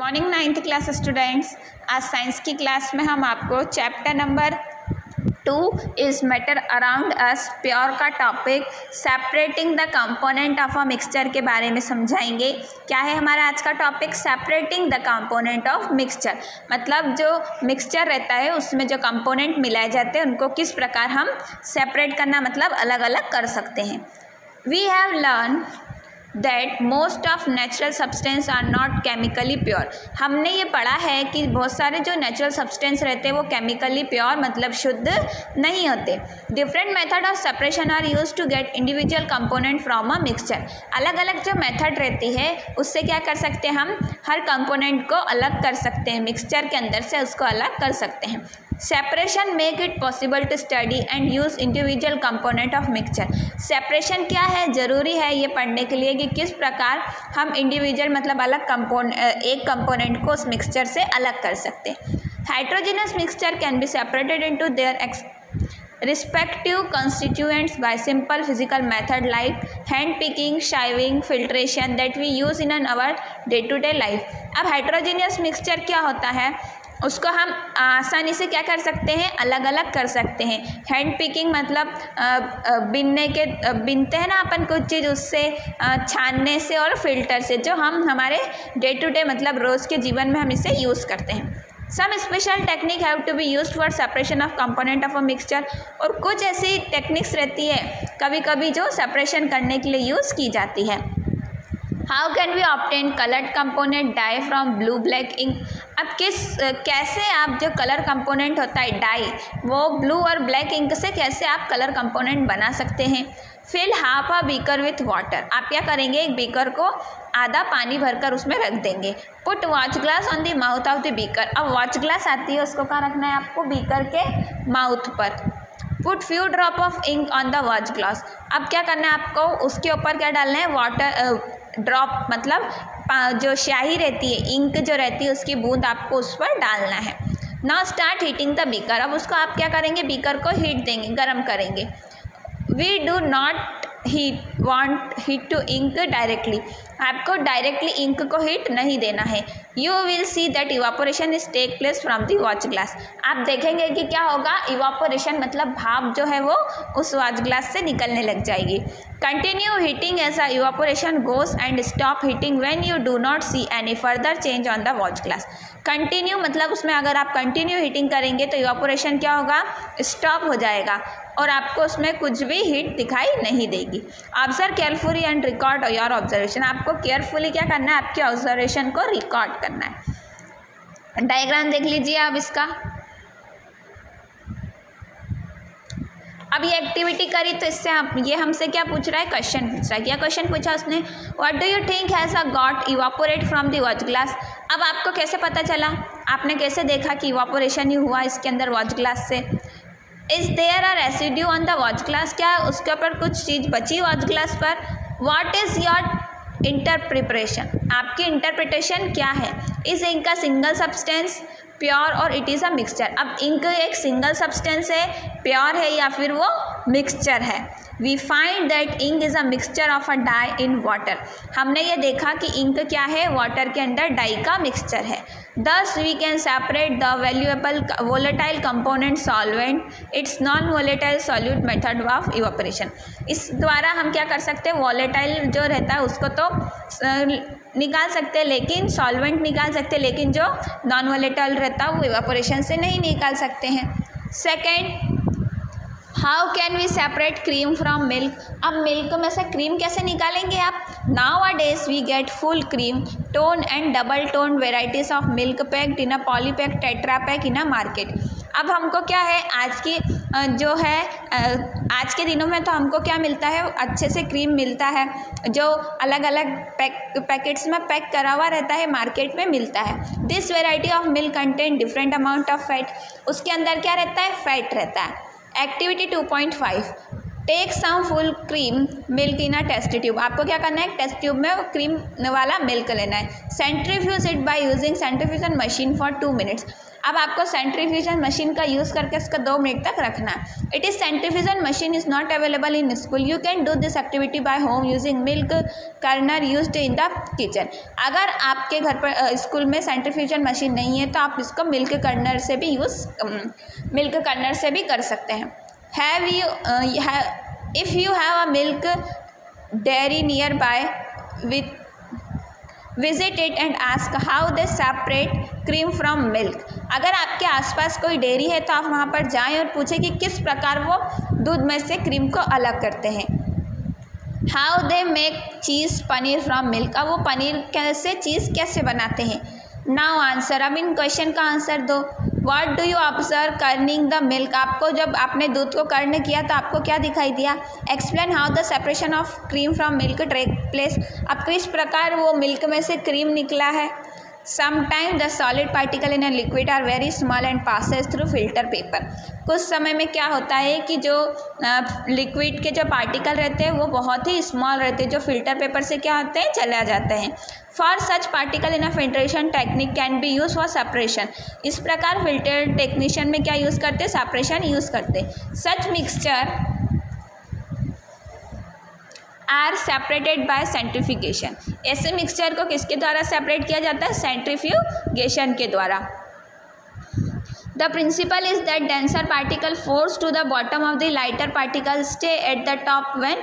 Morning ninth class students आज science की class में हम आपको chapter number two is matter around us pure का topic separating the component of a mixture के बारे में समझाएँगे। क्या है हमारा आज का topic separating the component of mixture मतलब जो मिक्सचर रहता है, उसमें जो कंपोनेंट मिलाए जाते हैं, उनको किस प्रकार हम सेपरेट करना मतलब अलग अलग कर सकते हैं। We have learn that most of natural substance are not chemically pure हमने ये पढ़ा है कि बहुत सारे जो नेचुरल सब्सटेंस रहते हैं, वो केमिकली प्योर मतलब शुद्ध नहीं होते। Different method of separation are use to get individual component from a mixture अलग अलग जो मेथड रहती है, उससे क्या कर सकते हैं हम? हर कंपोनेंट को अलग कर सकते हैं मिक्सचर के अंदर से उसको अलग कर सकते हैं। Separation make it possible to study and use individual component of mixture separation क्या है? ज़रूरी है ये पढ़ने के लिए कि किस प्रकार हम इंडिविजुअल मतलब अलग कंपोन एक कंपोनेंट को उस मिक्सचर से अलग कर सकते हैं। Heterogeneous mixture can be separated into their x respective constituents by simple physical method like hand picking, shaving, filtration that we use in our day to day life. अब हाइड्रोजीनियस मिक्सचर क्या होता है? उसको हम आसानी से क्या कर सकते हैं? अलग अलग कर सकते हैं। हैंड पिकिंग मतलब बिनने के बिनते हैं ना अपन कुछ चीज़ उससे छानने से और फ़िल्टर से, जो हम हमारे डे टू डे मतलब रोज़ के जीवन में हम इसे यूज़ करते हैं। Some special technique have to be use for separation of component of a mixture और कुछ ऐसी टेक्निक्स रहती है कभी कभी जो सेपरेशन करने के लिए यूज़ की जाती है। How can we obtain coloured component dye from blue black ink अब किस, कैसे आप जो कलर कंपोनेंट होता है डाई वो ब्लू और ब्लैक इंक से कैसे आप कलर कंपोनेंट बना सकते हैं? Fill half a beaker with water आप क्या करेंगे? एक बीकर को आधा पानी भरकर उसमें रख देंगे। Put watch glass on the mouth of the beaker अब वॉच ग्लास आती है, उसको कहाँ रखना है आपको? बीकर के माउथ पर. Put few drop of ink on the watch glass अब क्या करना है आपको? उसके ऊपर क्या डालना है? वाटर ड्रॉप मतलब जो स्याही रहती है, इंक जो रहती है, उसकी बूंद आपको उस पर डालना है। Now start heating the beaker अब उसको आप क्या करेंगे? बीकर को हीट देंगे, गर्म करेंगे। We do not heat want heat to ink directly आपको डायरेक्टली इंक को हीट नहीं देना है। You will see that evaporation is take place from the watch glass आप देखेंगे कि क्या होगा? इवापोरेशन मतलब भाप जो है वो उस वॉच ग्लास से निकलने लग जाएगी। Continue heating as a evaporation goes and stop heating when you do not see any further change on the watch glass continue मतलब उसमें अगर आप कंटिन्यू हीटिंग करेंगे तो इवापोरेशन क्या होगा? स्टॉप हो जाएगा। और आपको उसमें कुछ भी हीट दिखाई नहीं देगी। Observe carefully and record your observation आपको केयरफुली क्या करना है? आपके ऑब्जर्वेशन को रिकॉर्ड करना है। डायग्राम देख लीजिए आप इसका। अब ये एक्टिविटी करी तो इससे हम ये हमसे क्या पूछ रहा है? क्वेश्चन पूछ रहा है। क्या क्वेश्चन पूछा उसने? What do you think has a got evaporate from the watch glass अब आपको कैसे पता चला? आपने कैसे देखा कि इवापोरेशन ही हुआ इसके अंदर वॉच ग्लास से? Is there are residue on the watch glass क्या है? उसके ऊपर कुछ चीज़ बची वॉच ग्लास पर? वॉट इज़ योर इंटरप्रिपरेशन आपकी इंटरप्रिटेशन क्या है? इस इंक का सिंगल सब्सटेंस प्योर और इट इज़ अ मिक्सचर अब इंक एक सिंगल सब्सटेंस है प्योर है या फिर वो मिक्सचर है। We find that ink is a mixture of a dye in water हमने ये देखा कि इंक क्या है? वाटर के अंदर डाई का मिक्सचर है। Thus we can separate the valuable volatile component solvent its non volatile solute method of evaporation इस द्वारा हम क्या कर सकते हैं? वोलेटाइल जो रहता है, उसको तो निकाल सकते हैं, लेकिन सॉल्वेंट निकाल सकते हैं, लेकिन जो नॉन वोलेटाइल रहता है, वो इवापोरेशन से नहीं निकाल सकते हैं। Second how can we separate cream from milk अब मिल्क में से क्रीम कैसे निकालेंगे आप? Nowadays we get full cream tone and double tone varieties of milk packed in a polypack tetra pack in a market अब हमको क्या है? आज की जो है आज के दिनों में तो हमको क्या मिलता है? अच्छे से क्रीम मिलता है, जो अलग अलग पैक पैकेट्स में पैक करा हुआ रहता है मार्केट में मिलता है। This variety of milk content different amount of fat उसके अंदर क्या रहता है? फैट रहता है। Activity 2.5 take some full cream milk in a test tube आपको क्या करना है? टेस्ट ट्यूब में क्रीम वाला मिल्क लेना है। Centrifuge it by using centrifugation machine for two minutes अब आपको सेंट्रीफ्यूजन मशीन का यूज़ करके इसका दो मिनट तक रखना है। It is centrifugation machine is not available in school you can do this activity by home using milk churner use in the kitchen अगर आपके घर पर स्कूल में सेंट्रीफ्यूजन मशीन नहीं है तो आप इसको मिल्क कर्नर से भी यूज़ मिल्क कर्नर से भी कर सकते हैं। Have you if you have a milk dairy near by with visit it and ask how they separate cream from milk अगर आपके आसपास कोई डेयरी है तो आप वहाँ पर जाएँ और पूछें कि किस प्रकार वो दूध में से क्रीम को अलग करते हैं। How they make cheese paneer from milk अब वो पनीर कैसे चीज़ कैसे बनाते हैं? नाउ आंसर अब इन क्वेश्चन का आंसर दो। What do you observe churning the milk आपको जब आपने दूध को कर्ण किया तो आपको क्या दिखाई दिया? Explain how the separation of cream from milk take place अब किस प्रकार वो मिल्क में से क्रीम निकला है? Sometime the solid particle in a liquid are very small and passes through filter paper कुछ समय में क्या होता है कि जो लिक्विड के जो पार्टिकल रहते हैं, वो बहुत ही स्मॉल रहते हैं, जो फ़िल्टर पेपर से क्या होते हैं, चला जाते हैं। For such particle in a filtration technique can be use for separation इस प्रकार फ़िल्टर टेक्नीशियन में क्या यूज़ करते सेपरेशन यूज़ करते such mixture are separated by centrifugation ऐसे मिक्सचर को किसके द्वारा सेपरेट किया जाता है? सेंट्रिफ्यूगेशन के द्वारा। The principle is that denser particle force to the bottom of the lighter particle stay at the top when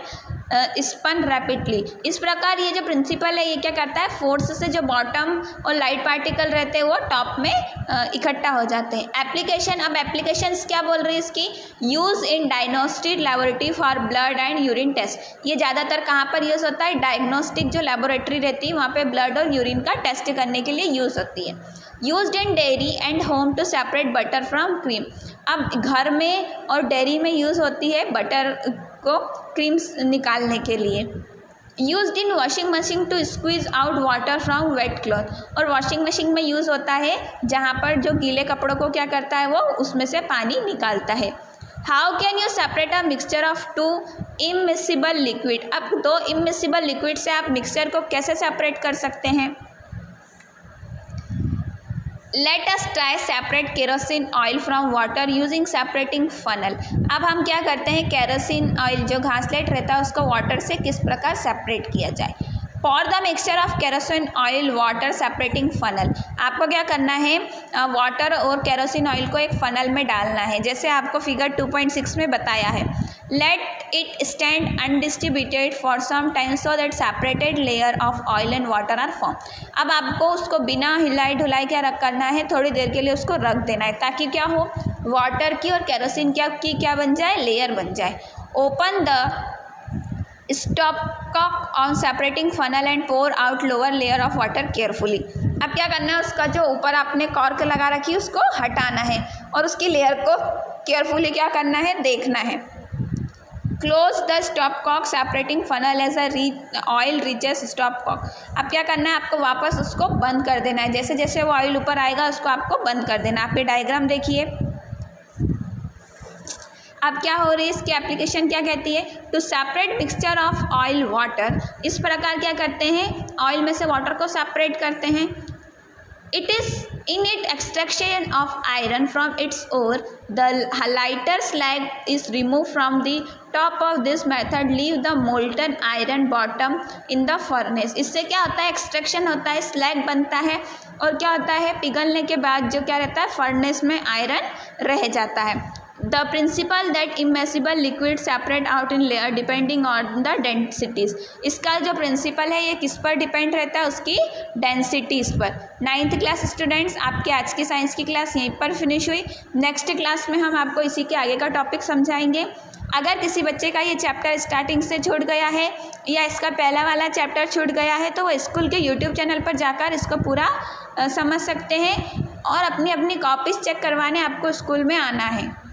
spun rapidly इस प्रकार ये जो प्रिंसिपल है, ये क्या करता है? फोर्स से जो बॉटम और लाइट पार्टिकल रहते हैं, वो टॉप में इकट्ठा हो जाते हैं। एप्लीकेशन अब एप्लीकेशन क्या बोल रही है इसकी? Use in diagnostic laboratory for blood and urine test ये ज़्यादातर कहाँ पर यूज़ होता है? डायग्नोस्टिक जो लेबोरेटरी रहती है, वहाँ पर ब्लड और यूरिन का टेस्ट करने के लिए यूज़ होती है। Use in dairy and home to separate butter from cream अब घर में और डेयरी में यूज़ होती है बटर को क्रीम्स निकालने के लिए। Use in washing machine to squeeze out water from wet cloth और वॉशिंग मशीन में यूज़ होता है जहाँ पर जो गीले कपड़ों को क्या करता है वो उसमें से पानी निकालता है। How can you separate a mixture of two immiscible liquid अब दो इमिसिबल लिक्विड से आप मिक्सचर को कैसे सेपरेट कर सकते हैं? Let us try separate kerosene oil from water using separating funnel अब हम क्या करते हैं? केरोसिन ऑयल जो घासलेट रहता है, उसको वाटर से किस प्रकार सेपरेट किया जाए? For the mixture of kerosene oil water separating funnel आपको क्या करना है? वाटर और केरोसिन ऑयल को एक फनल में डालना है, जैसे आपको फिगर 2.6 में बताया है। Let it stand undistributed for some time so that separated layer of oil and water are form अब आपको उसको बिना हिलाई ढुलाई क्या रख करना है? थोड़ी देर के लिए उसको रख देना है, ताकि क्या हो? वाटर की और केरोसिन क्या, की क्या बन जाए? लेयर बन जाए। Open the stop cock on separating funnel and pour out lower layer of water carefully. अब क्या करना है, उसका जो ऊपर आपने कॉर्क लगा रखी है, उसको हटाना है और उसकी लेयर को केयरफुली क्या करना है, देखना है। Close the stop cock, separating funnel as a oil reaches stop cock. अब क्या करना है, आपको वापस उसको बंद कर देना है। जैसे जैसे वो ऑयल ऊपर आएगा, उसको आपको बंद कर देना आप ये डायग्राम देखिए। अब क्या हो रही है? इसकी एप्लीकेशन क्या कहती है? To separate mixture of oil water इस प्रकार क्या करते हैं? ऑयल में से वाटर को सेपरेट करते हैं। It is in it extraction of iron from its ore the lighter slag is remove from the top of this method leave the molten iron bottom in the furnace इससे क्या होता है? Extraction होता है slag बनता है। और क्या होता है? पिघलने के बाद जो क्या रहता है? फर्नेस में आयरन रह जाता है। The principle that immiscible liquid separate out in layer depending on the densities इसका जो प्रिंसिपल है, ये किस पर डिपेंड रहता है? उसकी डेंसिटीज़ पर। नाइन्थ क्लास स्टूडेंट्स आपके आज की साइंस की क्लास यहीं पर फिनिश हुई। नेक्स्ट क्लास में हम आपको इसी के आगे का टॉपिक समझाएँगे। अगर किसी बच्चे का ये चैप्टर स्टार्टिंग से छूट गया है, या इसका पहला वाला चैप्टर छूट गया है तो वो स्कूल के यूट्यूब चैनल पर जाकर इसको पूरा समझ सकते हैं और अपनी अपनी कॉपीज़ चेक करवाने आपको स्कूल में आना है।